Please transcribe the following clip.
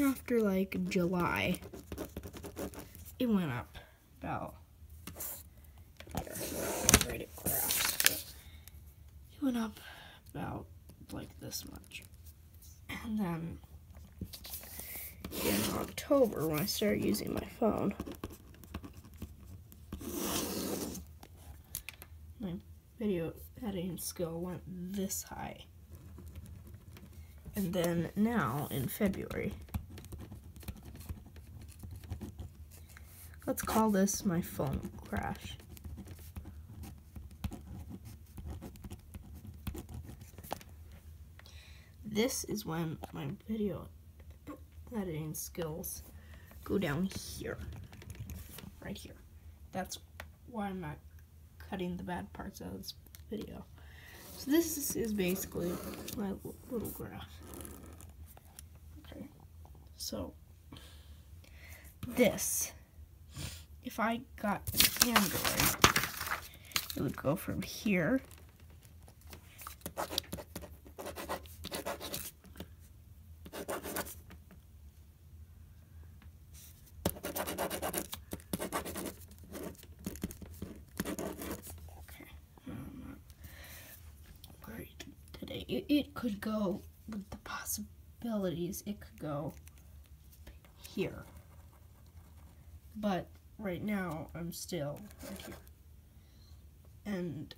after like July, it went up about it went up about like this much. And then in October, when I started using my phone, my video editing skill went this high. And then now in February, let's call this my phone crash. This is when my video editing skills go down here. Right here. That's why I'm not cutting the bad parts of this video. So this is basically my little graph. Okay. So this, if I got an Android, it would go from here. It, it could go with the possibilities. It could go here. But right now, I'm still right here. And